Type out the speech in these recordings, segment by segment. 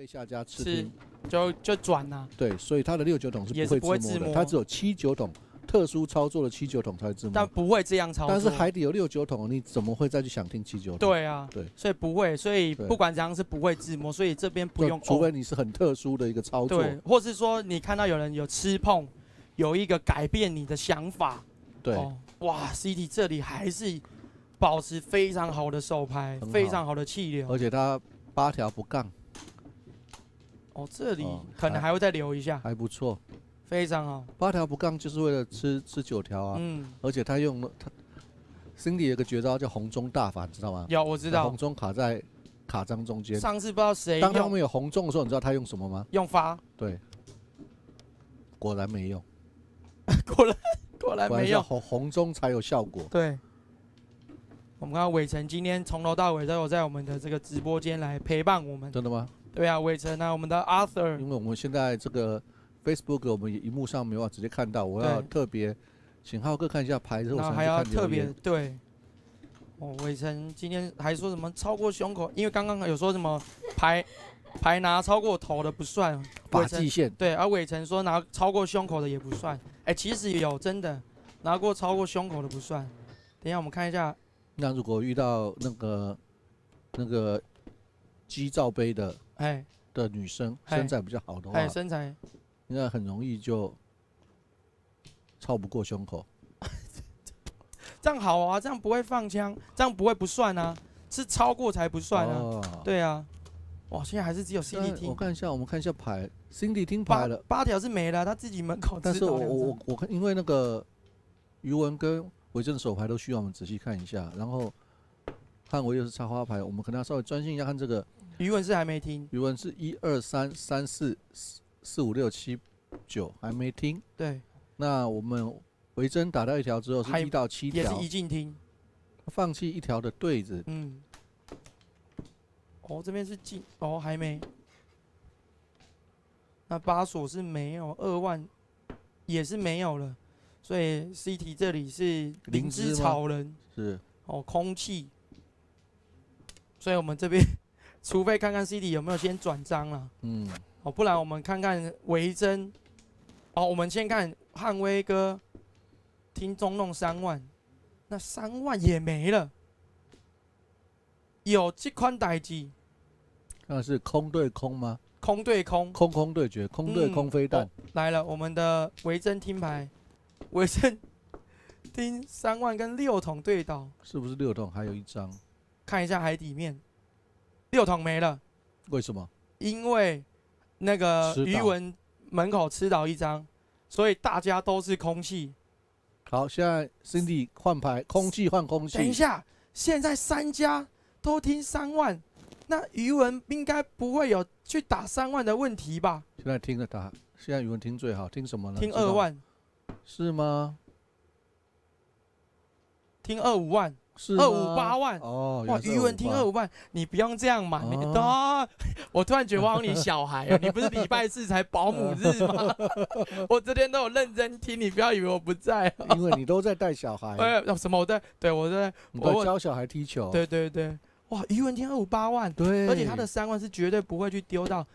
被下家吃就就转呐、对，所以他的六九筒是不会自摸的，不会自摸它只有七九筒，特殊操作的七九筒才会自摸。但不会这样操作。但是海底有六九筒，你怎么会再去想听七九筒？对啊，对，所以不会，所以不管怎样是不会自摸，所以这边不对，用除非哦你是很特殊的一个操作。对，或是说你看到有人有吃碰，有一个改变你的想法，对哦，哇，CT 这里还是保持非常好的手拍很，好非常好的气流而。且它八条不杠，哦，这里哦可能还会再留一下，还不错。非常好。八条不杠就是为了吃吃九条啊，嗯，而且他用了他 Cindy 有个绝招叫红中大法，你知道吗？有我知道红。中卡在卡章中间。上次不知道谁用当他们有红中的时候，你知道他用什么吗？用发，对，果然没用，果然果然果然没用。红红中才有效果。对，我们看到伟成今天从头到尾都有在我们的这个直播间来陪伴我们。真的吗？对啊，伟成啊，我们的 Arthur，因为我们现在这个 Facebook 我们荧幕上没有直接看到，我要特别请浩哥看一下牌之后，我还要特别。对。哦，伟成今天还说什么超过胸口，因为刚刚有说什么牌 牌拿超过头的不算，发际线对，而伟成说拿超过胸口的也不算。哎，其实有真的拿过超过胸口的不算。等一下我们看一下，那如果遇到那个那个鸡罩杯的哎。的女生哎。身材比较好的话哎，身材。应该很容易就超不过胸口。这样好啊，这样不会放枪，这样不会不算啊，是超过才不算啊。哦，对啊，哇，现在还是只有但 CT 我听。看一下，我们看一下牌，Cindy 听牌了，八条是没了，他自己门口但是我我我我看，因为那个余文跟维正手牌都需要我们仔细看一下，然后汉维又是插花牌，我们可能要稍微专心一下看这个。余文是还没听，余文是一二三三四四四五六七九，还没听。对，那我们维珍打到一条之后是一到七条。也是一，进听，放弃一条的对子，嗯。哦，这边是进，哦还没。那八所是没有，二万也是没有了，所以 CT 这里是灵芝草人。是。哦，空气。所以我们这边，除非看看 CD 有没有先转张了。嗯，哦，不然我们看看维珍。哦，我们先看汉威哥听中弄三万，那三万也没了。有这款代机，那是空对空吗？空对空空空对决，空对嗯空飞弹哦，来了，我们的维珍听牌，维珍听三万跟六筒对倒，是不是六筒？还有一张，看一下海底面，六桶没了，为什么？因为那个余文门口吃倒一张，所以大家都是空气。好，现在 Cindy 换牌，空气换空气。等一下，现在三家都听三万，那余文应该不会有去打三万的问题吧？现在听了打，现在余文听最好，听什么呢？听二万，是吗？听二五万，是二五八万。哦，哇，余文听二五万，你不用这样嘛？你哦啊，我突然觉得我你小孩啊，你不是礼拜四才保姆日吗？我这天都有认真听，你不要以为我不在啊。因为你都在带小孩，呃，什么？我在，对我在，我教小孩踢球，对对对，哇，余文听二五八万，对，而且他的三万是绝对不会去丢到。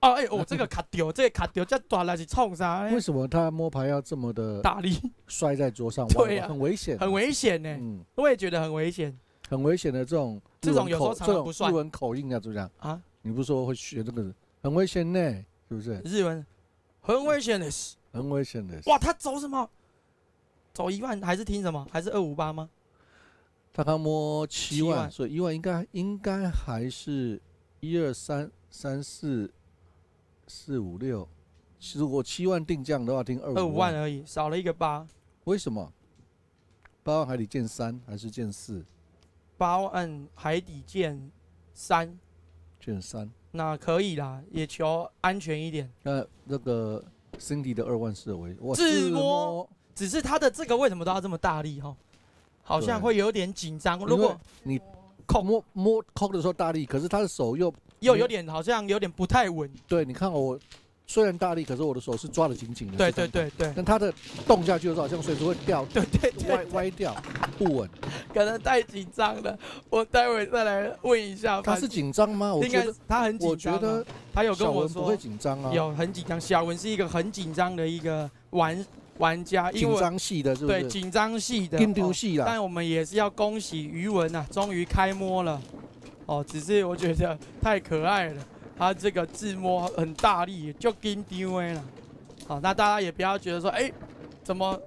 哦，哎、我、这个卡丢，这个卡丢，这短了是冲啥？为什么他摸牌要这么的大力，摔在桌上？对呀哇很危险，很危险呢、嗯，我也觉得很危险很危险的这种这种有时候口这种常常不算日文口音啊，怎么样？啊！你不是说会学这个？很危险呢，是不是？日文很危险的是，很危险的。哇，他走什么？走一万还是听什么？还是二五八吗？他刚摸七万所以一万应该应该还是一二三三四四五六。如果七万定降的话，听二二五万万，而已，少了一个八，为什么？八万海底见三还是见四？八万海底见三，见三。那可以啦，也求安全一点。那那个 Cindy 的二万四为我自自摸只是他的这个为什么都要这么大力哈？好像会有点紧张。如果你靠摸摸扣的时候大力，可是他的手又又有点好像有点不太稳，对，你看我虽然大力，可是我的手是抓的紧紧的。对对对对但它的动下去的时候，好像随时会掉对对对歪歪掉，不稳。可能太紧张了，我待会再来问一下。他是紧张吗？我觉得，他很紧我张我、觉得他有跟我说不会紧张啊，有很紧张。小文是一个很紧张的一个玩玩家，因紧为张系的，是不是？对紧张系的。跟丢哦系的。但我们也是要恭喜余文啊、终于开摸了。哦，只是我觉得太可爱了，他这个自摸很大力，就跟丢了。好，那大家也不要觉得说，哎、怎么